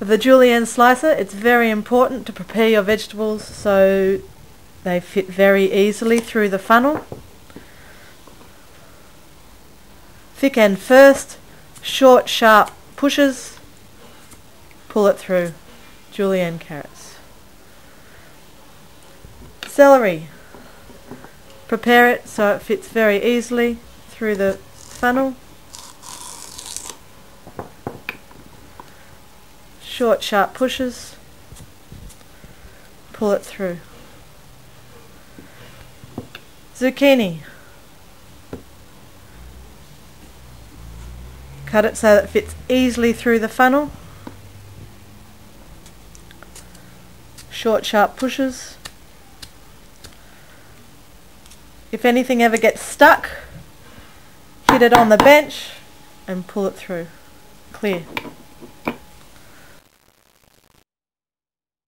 With the julienne slicer, it's very important to prepare your vegetables so they fit very easily through the funnel. Thick end first, short sharp pushes, pull it through. Julienne carrots. Celery. Prepare it so it fits very easily through the funnel. Short sharp pushes, pull it through. Zucchini. Cut it so that it fits easily through the funnel. Short sharp pushes. If anything ever gets stuck, hit it on the bench and pull it through. Clear.